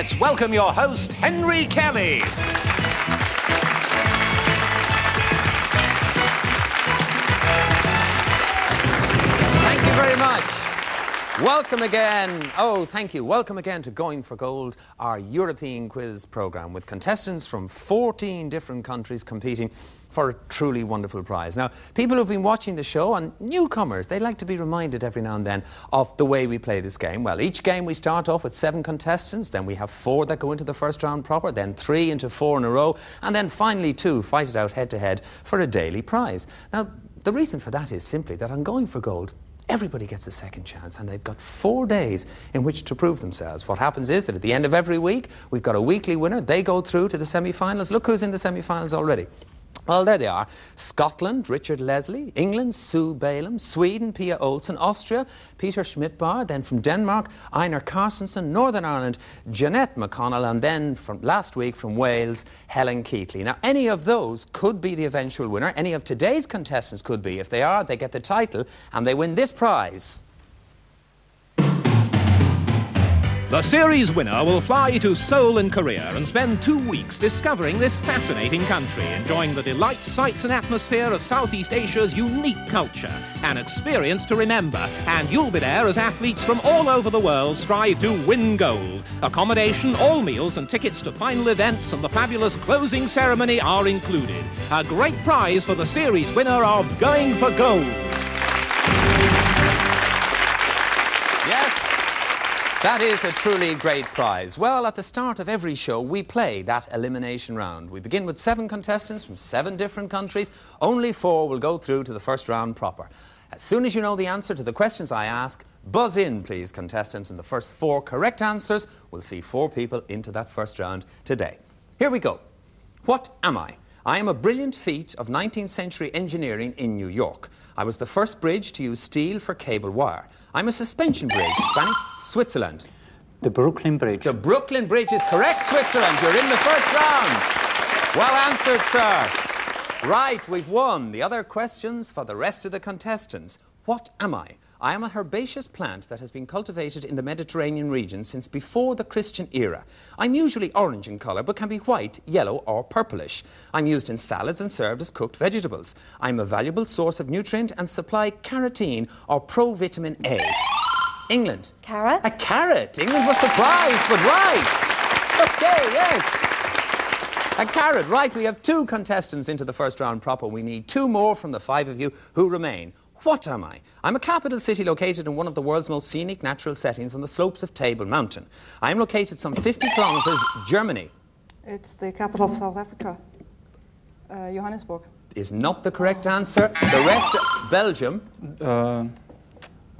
let's welcome your host, Henry Kelly. Welcome again. Oh, thank you. Welcome again to Going for Gold, our European quiz program with contestants from 14 different countries competing for a truly wonderful prize. Now, people who've been watching the show and newcomers, they like to be reminded every now and then of the way we play this game. Well, each game we start off with seven contestants, then we have four that go into the first round proper, then three into four in a row, and then finally two fight it out head to head for a daily prize. Now, the reason for that is simply that on Going for Gold, Everybody gets a second chance, and they've got four days in which to prove themselves. What happens is that at the end of every week, we've got a weekly winner. They go through to the semi finals. Look who's in the semi finals already. Well, there they are. Scotland, Richard Leslie. England, Sue Balaam. Sweden, Pia Olsen. Austria, Peter Schmidtbauer. Then from Denmark, Einar Carstensen. Northern Ireland, Jeanette McConnell. And then from last week from Wales, Helen Keatley. Now, any of those could be the eventual winner. Any of today's contestants could be. If they are, they get the title and they win this prize. The series winner will fly to Seoul in Korea and spend two weeks discovering this fascinating country, enjoying the delights, sights, and atmosphere of Southeast Asia's unique culture. An experience to remember, and you'll be there as athletes from all over the world strive to win gold. Accommodation, all meals, and tickets to final events and the fabulous closing ceremony are included. A great prize for the series winner of Going for Gold. That is a truly great prize. Well, at the start of every show, we play that elimination round. We begin with seven contestants from seven different countries. Only four will go through to the first round proper. As soon as you know the answer to the questions I ask, buzz in, please, contestants. And the first four correct answers will see four people into that first round today. Here we go. What am I? I am a brilliant feat of 19th century engineering in New York. I was the first bridge to use steel for cable wire. I'm a suspension bridge spanning Switzerland. The Brooklyn Bridge. The Brooklyn Bridge is correct, Switzerland. You're in the first round. Well answered, sir. Right, we've won. The other questions for the rest of the contestants. What am I? I am a herbaceous plant that has been cultivated in the Mediterranean region since before the Christian era. I'm usually orange in colour, but can be white, yellow, or purplish. I'm used in salads and served as cooked vegetables. I'm a valuable source of nutrient and supply carotene or provitamin A. England. Carrot? A carrot. England was surprised, but right. Okay, yes. A carrot, right. We have two contestants into the first round proper. We need two more from the five of you who remain. What am I? I'm a capital city located in one of the world's most scenic natural settings on the slopes of Table Mountain. I am located some 50 kilometres Germany. It's the capital of South Africa, uh, Johannesburg. Is not the correct answer. The rest, Belgium, Uh,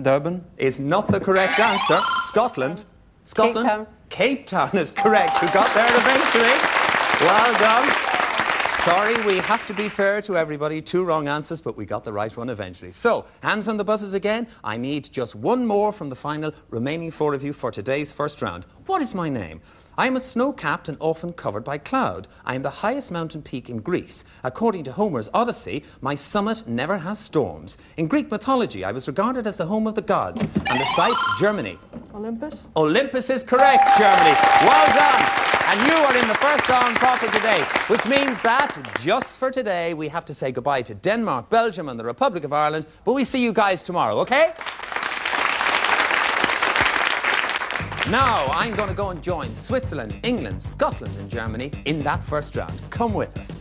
Durban. is not the correct answer. Scotland, Scotland, Town. Cape Town is correct. You got there eventually. Well done. Sorry, we have to be fair to everybody. Two wrong answers, but we got the right one eventually. So, hands on the buzzers again. I need just one more from the final remaining four of you for today's first round. What is my name? I am a snow-capped and often covered by cloud. I am the highest mountain peak in Greece. According to Homer's Odyssey, my summit never has storms. In Greek mythology, I was regarded as the home of the gods, and the site, Germany. Olympus? Olympus is correct, Germany. Well done. And you are in the first round proper today, which means that just for today, we have to say goodbye to Denmark, Belgium, and the Republic of Ireland. But we see you guys tomorrow, okay? Now, I'm going to go and join Switzerland, England, Scotland, and Germany in that first round. Come with us.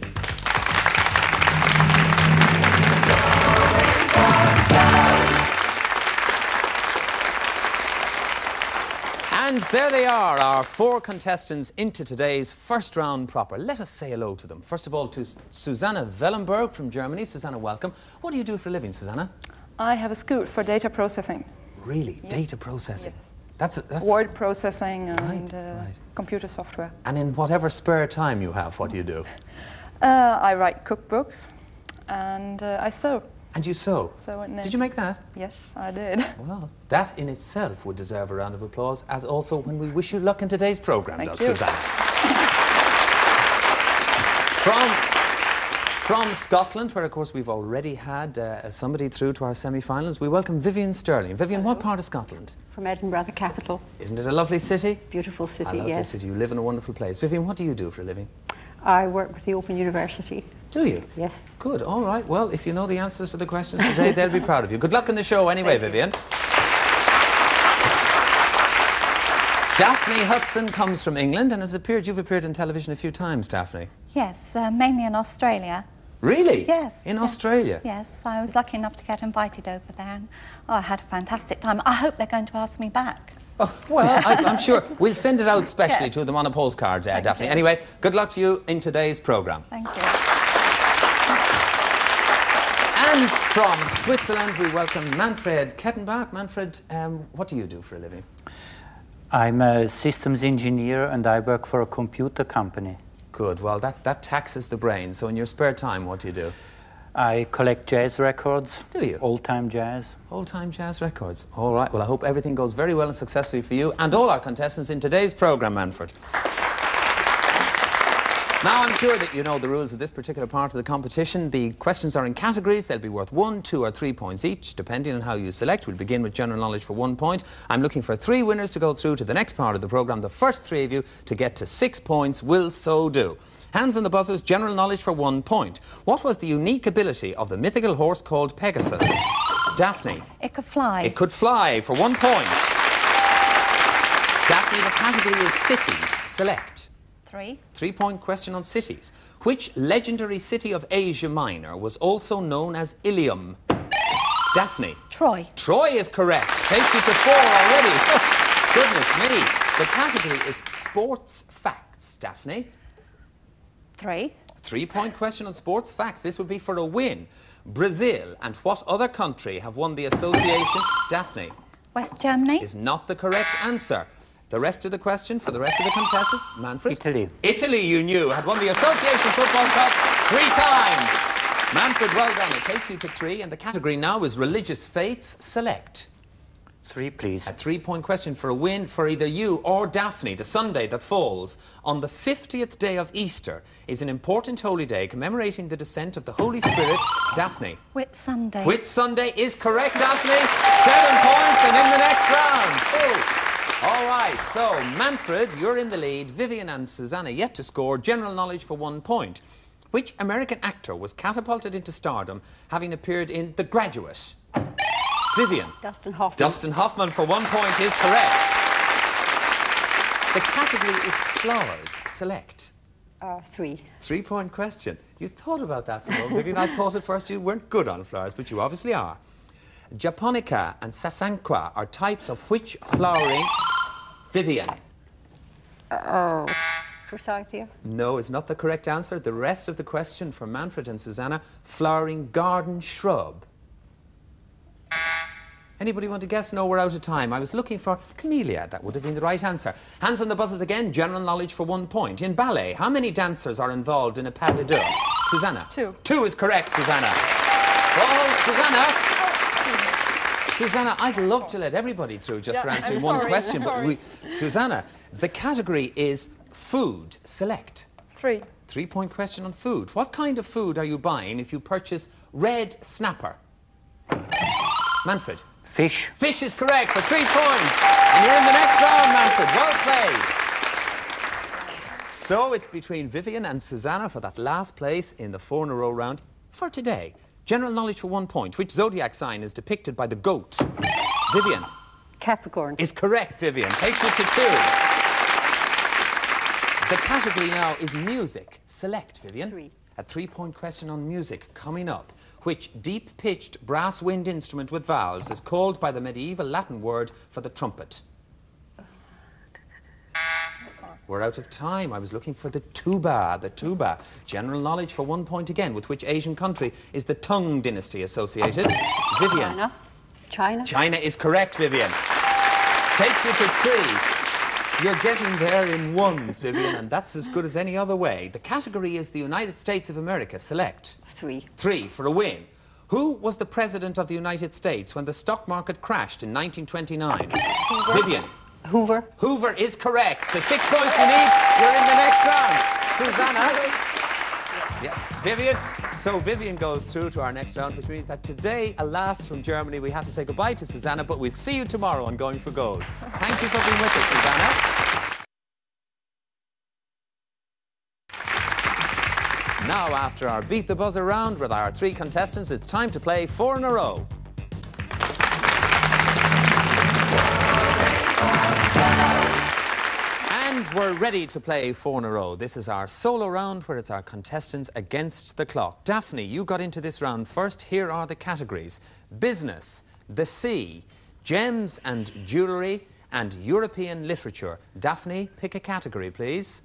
And there they are, our four contestants into today's first round proper. Let us say hello to them. First of all, to Susanna Wellenberg from Germany. Susanna, welcome. What do you do for a living, Susanna? I have a school for data processing, Really? Data processing. That's, that's word processing, and Right, uh, right. computer software. And in whatever spare time you have, what do you do? Uh, I write cookbooks and uh, I sew. And you sew. So it Did you make that? Yes, I did. Well, that in itself would deserve a round of applause, as also when we wish you luck in today's programme, Thank does you. Susanna. from, From Scotland, where of course we've already had uh, somebody through to our semi-finals, we welcome Vivienne Sterling. Vivienne, what part of Scotland? From Edinburgh, the capital. Isn't it a lovely city? Beautiful city, A city, lovely yes. city. You live in a wonderful place. Vivienne, what do you do for a living? I work with the Open University. Do you? Yes. Good. All right. Well, if you know the answers to the questions today, they'll be proud of you. Good luck in the show anyway, Vivienne. Daphne Hudson comes from England and has appeared, you've appeared in television a few times, Daphne. Yes, uh, mainly in Australia. Really? Yes. In yes. Australia? Yes, I was lucky enough to get invited over there and oh, I had a fantastic time. I hope they're going to ask me back. Oh, well, I, I'm sure. We'll send it out specially to them on a postcard, uh, Daphne. you. Anyway, good luck to you in today's programme. Thank you. And from Switzerland, we welcome Manfred Kettenbach. Manfred, um, what do you do for a living? I'm a systems engineer and I work for a computer company. Good. Well, that, that taxes the brain. So in your spare time, what do you do? I collect jazz records. Do you? Old time jazz. Old-time jazz records. All right. Well, I hope everything goes very well and successfully for you and all our contestants in today's programme, Manfred. Now, I'm sure that you know the rules of this particular part of the competition. The questions are in categories. They'll be worth one, two, or three points each, depending on how you select. We'll begin with general knowledge for one point. I'm looking for three winners to go through to the next part of the programme. The first three of you to get to six points will so do. Hands on the buzzers, general knowledge for one point. What was the unique ability of the mythical horse called Pegasus? Daphne. It could fly. It could fly for one point. Daphne, the category is cities. Select. Three. Three point question on cities. Which legendary city of Asia Minor was also known as Ilium? Daphne. Troy. Troy is correct. Takes you to four already. Goodness me. The category is sports facts. Daphne. Three. Three point question on sports facts. This would be for a win. Brazil and what other country have won the association? Daphne West Germany. is not the correct answer. The rest of the question for the rest of the contestants, Manfred? Italy. Italy, you knew, had won the Association Football Cup three times. Manfred, well done. It takes you to three, and the category now is religious faiths. Select. Three, please. A three point question for a win for either you or Daphne. The Sunday that falls on the 50th day of Easter is an important holy day commemorating the descent of the Holy Spirit. Daphne. Whit Sunday. Whit Sunday is correct, Daphne. Seven points and in the next round. All right, so Manfred, you're in the lead. Vivienne and Susanna yet to score. General knowledge for one point. Which American actor was catapulted into stardom having appeared in The Graduate? Vivienne. Dustin Hoffman. Dustin Hoffman for one point is correct. The category is flowers. Select. Uh, three. Three point question. You thought about that for a moment. Vivienne, I thought at first you weren't good on flowers, but you obviously are. Japonica and Sasanqua are types of which flowering? Vivienne. Oh. Forsythia. No, is not the correct answer. The rest of the question for Manfred and Susanna flowering garden shrub. Anybody want to guess? No, we're out of time. I was looking for camellia. That would have been the right answer. Hands on the buzzers again. General knowledge for one point. In ballet, how many dancers are involved in a pas de deux? Susanna. Two. Two is correct, Susanna. Oh, Susanna. Susanna, I'd love to let everybody through just Yeah, for I'm answering one question, but we, Susanna, the category is food. Select. Three. Three point question on food. What kind of food are you buying if you purchase red snapper? Manfred. Fish. Fish is correct for three points. And you're in the next round, Manfred. Well played. So it's between Vivienne and Susanna for that last place in the four in a row round for today. General knowledge for one point. Which zodiac sign is depicted by the goat? Vivienne Capricorn. is correct, Vivienne. Takes you to two. The category now is music. Select, Vivienne. Three. A three-point question on music coming up. Which deep-pitched brass wind instrument with valves is called by the medieval Latin word for the trumpet? We're out of time. I was looking for the tuba. The tuba. General knowledge for one point again. With which Asian country is the Tang dynasty associated? Um, Vivienne. China. China. China is correct, Vivienne. Takes you to three. You're getting there in ones, Vivienne, and that's as good as any other way. The category is the United States of America. Select. Three. Three for a win. Who was the President of the United States when the stock market crashed in 1929? Vivienne. Hoover. Hoover is correct. The six points you need, you're in the next round. Susanna. Yes, Vivienne. So Vivienne goes through to our next round, which means that today, alas, from Germany, we have to say goodbye to Susanna, but we'll see you tomorrow on Going for Gold. Thank you for being with us, Susanna. Now, after our Beat the Buzzer round with our three contestants, it's time to play four in a row. And we're ready to play four in a row. This is our solo round where it's our contestants against the clock. Daphne, you got into this round first. Here are the categories business, the sea, gems and jewellery, and European literature. Daphne, pick a category, please.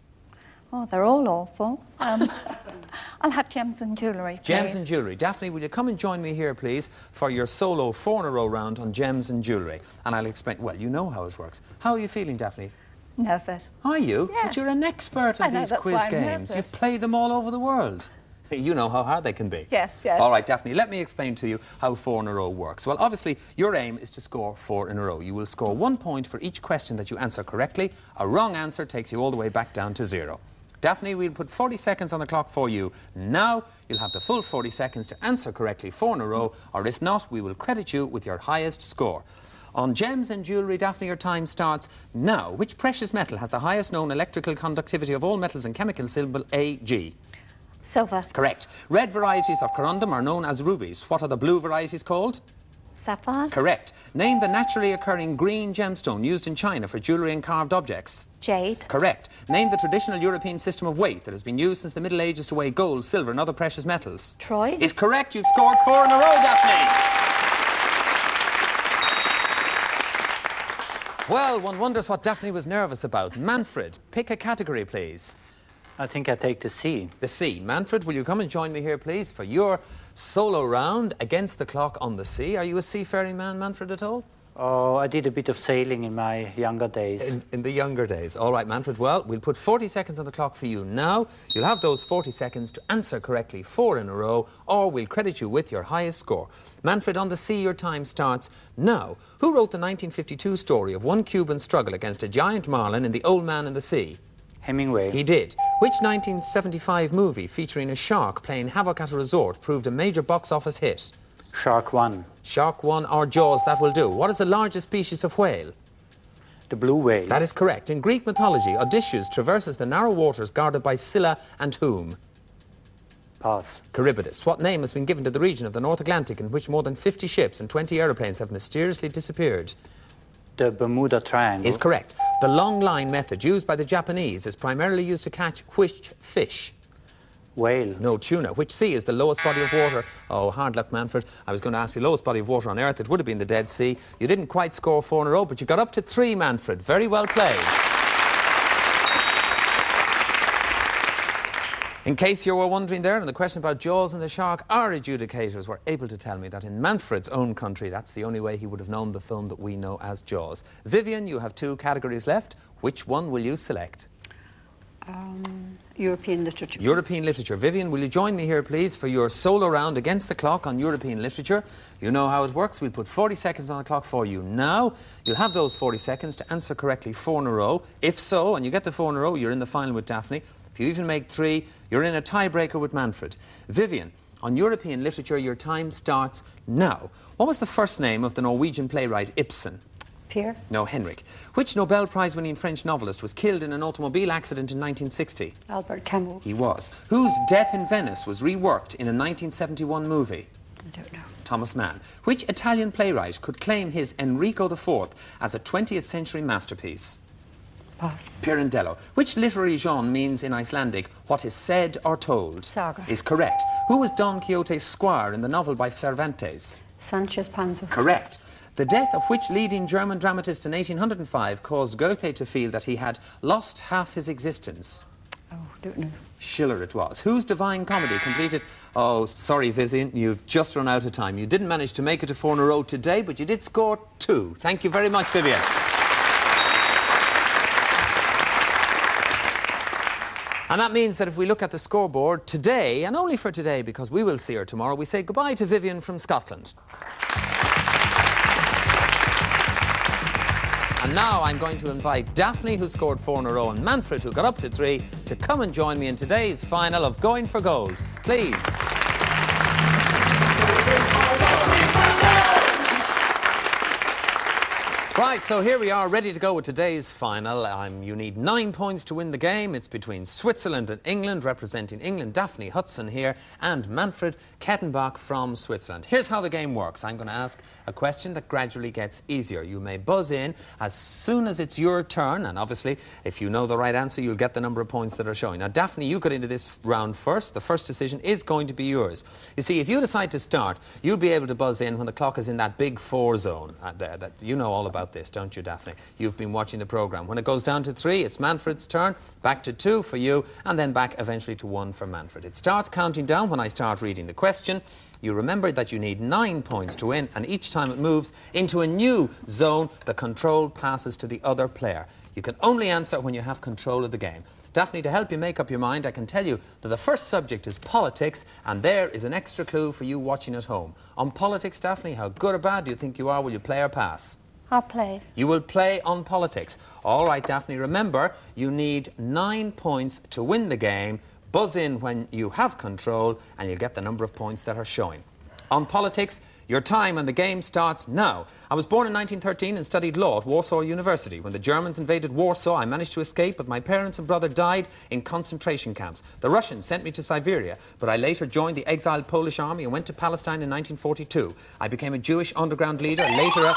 Oh, they're all awful. Um, I'll have gems and jewellery. Gems and jewellery. Daphne, will you come and join me here, please, for your solo four in a row round on gems and jewellery? And I'll explain. Well, you know how it works. How are you feeling, Daphne? Nervous. Are you? Yeah. But you're an expert I at know, these quiz games. You've played them all over the world. You know how hard they can be. Yes, yes. All right, Daphne, let me explain to you how four in a row works. Well, obviously, your aim is to score four in a row. You will score one point for each question that you answer correctly. A wrong answer takes you all the way back down to zero. Daphne, we'll put 40 seconds on the clock for you. Now, you'll have the full 40 seconds to answer correctly four in a row, or if not, we will credit you with your highest score. On gems and jewellery, Daphne, your time starts now. Which precious metal has the highest known electrical conductivity of all metals and chemical symbol AG? Silver. Correct. Red varieties of corundum are known as rubies. What are the blue varieties called? Sapphire. Correct. Name the naturally occurring green gemstone used in China for jewellery and carved objects. Jade. Correct. Name the traditional European system of weight that has been used since the Middle Ages to weigh gold, silver, and other precious metals. Troy. Is correct. You've scored four in a row, Daphne. Well, one wonders what Daphne was nervous about. Manfred, pick a category, please. I think I take the sea. The sea. Manfred, will you come and join me here, please, for your solo round against the clock on the sea? Are you a seafaring man, Manfred, at all? Oh, I did a bit of sailing in my younger days. In, in the younger days. All right, Manfred. Well, we'll put 40 seconds on the clock for you now. You'll have those 40 seconds to answer correctly four in a row, or we'll credit you with your highest score. Manfred, on the sea, your time starts now. Who wrote the 1952 story of one Cuban struggle against a giant marlin in The Old Man and the Sea? Hemingway. He did. Which 1975 movie featuring a shark playing havoc at a resort proved a major box office hit? Shark 1. Shark 1 or Jaws, that will do. What is the largest species of whale? The blue whale. That is correct. In Greek mythology, Odysseus traverses the narrow waters guarded by Scylla and whom? Pass. Charybdis. What name has been given to the region of the North Atlantic in which more than 50 ships and 20 aeroplanes have mysteriously disappeared? The Bermuda Triangle. Is correct. The long line method used by the Japanese is primarily used to catch which fish? Whale. No, tuna. Which sea is the lowest body of water? Oh, hard luck, Manfred. I was going to ask you lowest body of water on Earth. It would have been the Dead Sea. You didn't quite score four in a row, but you got up to three, Manfred. Very well played. In case you were wondering there, and the question about Jaws and the shark, our adjudicators were able to tell me that in Manfred's own country, that's the only way he would have known the film that we know as Jaws. Vivienne, you have two categories left. Which one will you select? European literature. European literature. Vivienne, will you join me here, please, for your solo round against the clock on European literature? You know how it works. We'll put 40 seconds on the clock for you now. You'll have those 40 seconds to answer correctly four in a row. If so, and you get the four in a row, you're in the final with Daphne. If you even make three, you're in a tiebreaker with Manfred. Vivienne, on European literature, your time starts now. What was the first name of the Norwegian playwright Ibsen? Pierre. No, Henrik. Which Nobel Prize winning French novelist was killed in an automobile accident in 1960? Albert Camus. He was. Whose Death in Venice was reworked in a 1971 movie? I don't know. Thomas Mann. Which Italian playwright could claim his Enrico IV as a 20th century masterpiece? Pirandello. Which literary genre means in Icelandic what is said or told? Saga. Is correct. Who was Don Quixote's squire in the novel by Cervantes? Sanchez Panza. Correct. The death of which leading German dramatist in 1805 caused Goethe to feel that he had lost half his existence? Oh, don't know. Schiller it was. Whose Divine Comedy completed... Oh, sorry, Vivienne, you've just run out of time. You didn't manage to make it to four in a row today, but you did score two. Thank you very much, Vivienne. And that means that if we look at the scoreboard today, and only for today because we will see her tomorrow, we say goodbye to Vivienne from Scotland. Now I'm going to invite Daphne, who scored four in a row, and Manfred, who got up to three, to come and join me in today's final of Going for Gold. Please. Right, so here we are, ready to go with today's final. Um, you need nine points to win the game. It's between Switzerland and England, representing England, Daphne Hudson here, and Manfred Kettenbach from Switzerland. Here's how the game works. I'm going to ask a question that gradually gets easier. You may buzz in as soon as it's your turn, and obviously, if you know the right answer, you'll get the number of points that are showing. Now, Daphne, you got into this round first. The first decision is going to be yours. You see, if you decide to start, you'll be able to buzz in when the clock is in that big four zone uh, there. That you know all about this, don't you, Daphne? You've been watching the programme. When it goes down to three, it's Manfred's turn, back to two for you, and then back eventually to one for Manfred. It starts counting down when I start reading the question. You remember that you need nine points to win, and each time it moves into a new zone, the control passes to the other player. You can only answer when you have control of the game. Daphne, to help you make up your mind, I can tell you that the first subject is politics, and there is an extra clue for you watching at home. On politics, Daphne, how good or bad do you think you are? Will you play or pass? I'll play. You will play on politics. All right, Daphne, remember, you need nine points to win the game. Buzz in when you have control, and you'll get the number of points that are showing. On politics, your time and the game starts now. I was born in 1913 and studied law at Warsaw University. When the Germans invaded Warsaw, I managed to escape, but my parents and brother died in concentration camps. The Russians sent me to Siberia, but I later joined the exiled Polish army and went to Palestine in 1942. I became a Jewish underground leader, later a...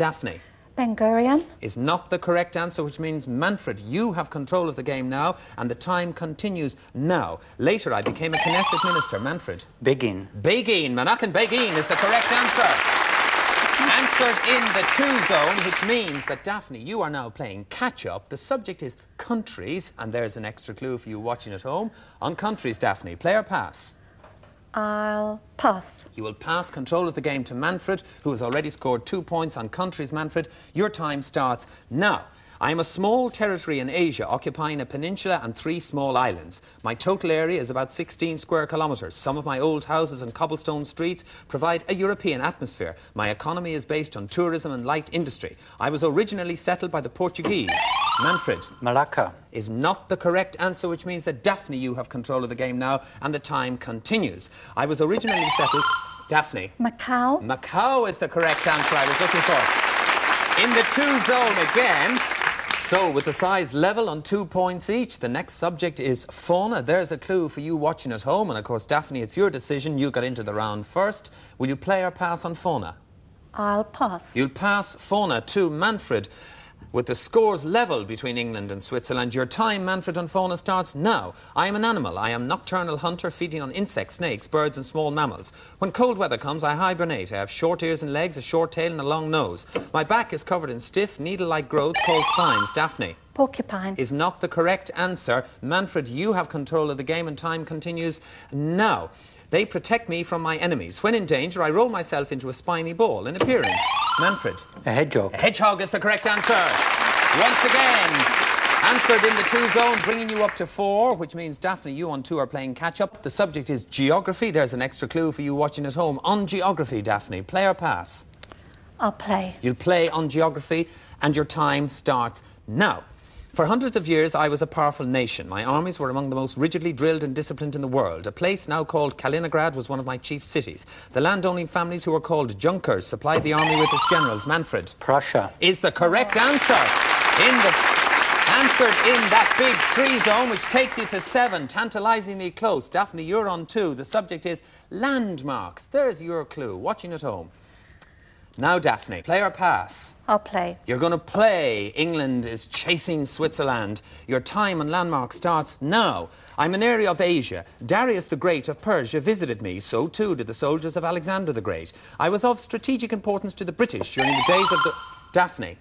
Daphne Ben Gurion. is not the correct answer, which means Manfred, you have control of the game now, and the time continues now. Later, I became a Knesset minister. Manfred. Begin. Begin, Menachem Begin is the correct answer. Answered in the two zone, which means that Daphne, you are now playing catch up. The subject is countries, and there's an extra clue for you watching at home. On countries, Daphne, player pass. I'll pass. You will pass control of the game to Manfred, who has already scored two points on countries. Manfred, your time starts now. I am a small territory in Asia, occupying a peninsula and three small islands. My total area is about 16 square kilometres. Some of my old houses and cobblestone streets provide a European atmosphere. My economy is based on tourism and light industry. I was originally settled by the Portuguese. Manfred Malacca. is not the correct answer, which means that Daphne, you have control of the game now, and the time continues. I was originally settled. Daphne. Macau. Macau is the correct answer I was looking for. In the two zone again. So, with the sides level on two points each, the next subject is fauna. There's a clue for you watching at home. And of course, Daphne, it's your decision. You got into the round first. Will you play or pass on fauna? I'll pass. You'll pass fauna to Manfred. With the scores level between England and Switzerland, your time, Manfred, on fauna starts now. I am an animal. I am nocturnal hunter feeding on insects, snakes, birds and small mammals. When cold weather comes, I hibernate. I have short ears and legs, a short tail and a long nose. My back is covered in stiff, needle-like growths called spines. Daphne Porcupine. is not the correct answer. Manfred, you have control of the game and time continues now. They protect me from my enemies. When in danger, I roll myself into a spiny ball. In appearance, Manfred. A hedgehog. A hedgehog is the correct answer. Once again, answered in the two zone, bringing you up to four, which means Daphne, you on two are playing catch up. The subject is geography. There's an extra clue for you watching at home. On geography, Daphne, play or pass? I'll play. You'll play on geography, and your time starts now. For hundreds of years, I was a powerful nation. My armies were among the most rigidly drilled and disciplined in the world. A place now called Kaliningrad was one of my chief cities. The landowning families who were called Junkers supplied the army with its generals. Manfred Prussia. is the correct answer. In the answered in that big three zone, which takes you to seven, tantalisingly close. Daphne, you're on two. The subject is landmarks. There's your clue. Watching at home. Now, Daphne, play or pass? I'll play. You're going to play. England is chasing Switzerland. Your time and landmark starts now. I'm an area of Asia. Darius the Great of Persia visited me. So too did the soldiers of Alexander the Great. I was of strategic importance to the British during the days of the. Daphne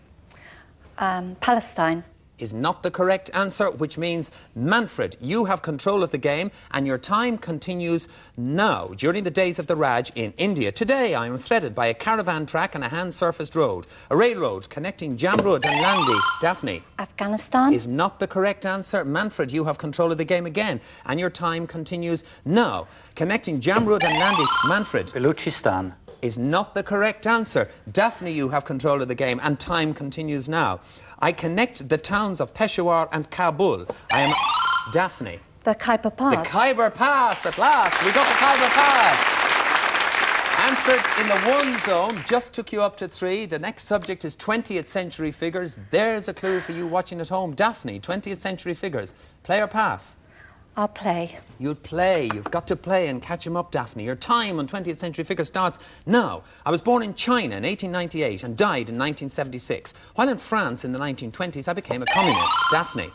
Um, Palestine. Is not the correct answer, which means Manfred, you have control of the game and your time continues now. During the days of the Raj in India, today I am threaded by a caravan track and a hand surfaced road, a railroad connecting Jamrud and Landi. Daphne Afghanistan. is not the correct answer. Manfred, you have control of the game again and your time continues now. Connecting Jamrud and Landi. Manfred Baluchistan. Is not the correct answer. Daphne, you have control of the game, and time continues now. I connect the towns of Peshawar and Kabul. I am Daphne. the Khyber Pass. The Khyber Pass, at last. We got the Khyber Pass. Answered in the one zone, just took you up to three. The next subject is 20th century figures. There's a clue for you watching at home. Daphne, 20th century figures. Player pass? I'll play. You'll play. You've got to play and catch him up, Daphne. Your time on 20th century figures starts now. I was born in China in 1898 and died in 1976. While in France in the 1920s, I became a communist. Daphne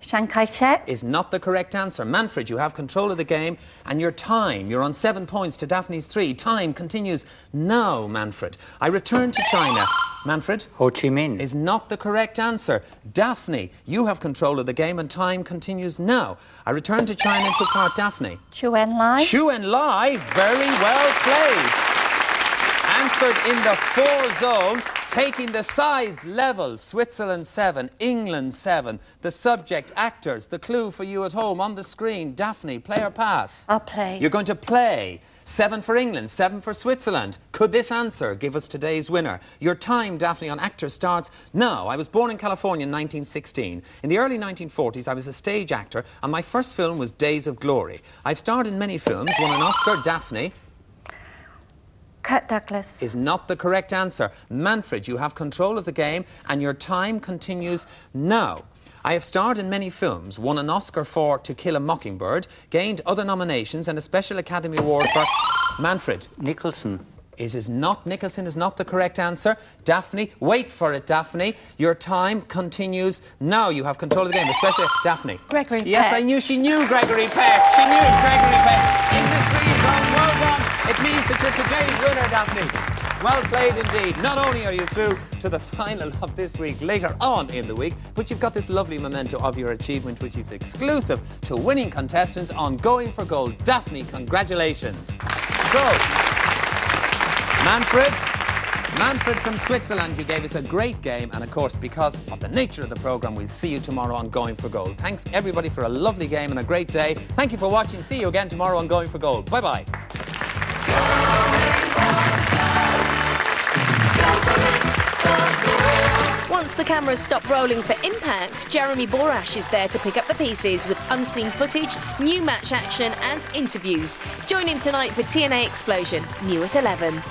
Chiang Kai-shek. is not the correct answer. Manfred, you have control of the game and your time. You're on seven points to Daphne's three. Time continues now, Manfred. I return to China. Manfred Ho Chi Minh. is not the correct answer. Daphne, you have control of the game and time continues now. I return to China and took part. Daphne. Chu En Lai. Chu En Lai, very well played. Answered in the four zone, taking the sides level. Switzerland 7, England 7. The subject, actors. The clue for you at home on the screen. Daphne, play or pass? I'll play. You're going to play. Seven for England, seven for Switzerland. Could this answer give us today's winner? Your time, Daphne, on actor starts now. I was born in California in 1916. In the early 1940s, I was a stage actor, and my first film was Days of Glory. I've starred in many films, won an Oscar. Daphne Kirk Douglas. is not the correct answer. Manfred, you have control of the game, and your time continues now. I have starred in many films, won an Oscar for To Kill a Mockingbird, gained other nominations, and a Special Academy Award for Manfred. Nicholson. It is not Nicholson is not the correct answer. Daphne, wait for it, Daphne. Your time continues now. You have control of the game, especially Daphne. Gregory Peck. Yes, Peck. I knew she knew Gregory Peck. She knew Gregory Peck. It means that you're today's winner, Daphne. Well played indeed. Not only are you through to the final of this week later on in the week, but you've got this lovely memento of your achievement, which is exclusive to winning contestants on Going for Gold. Daphne, congratulations. So, Manfred, Manfred from Switzerland, you gave us a great game, and of course, because of the nature of the programme, we'll see you tomorrow on Going for Gold. Thanks everybody for a lovely game and a great day. Thank you for watching. See you again tomorrow on Going for Gold. Bye bye. Once the cameras stop rolling for impact, Jeremy Borash is there to pick up the pieces with unseen footage, new match action, and interviews. Join in tonight for TNA Explosion, new at 11.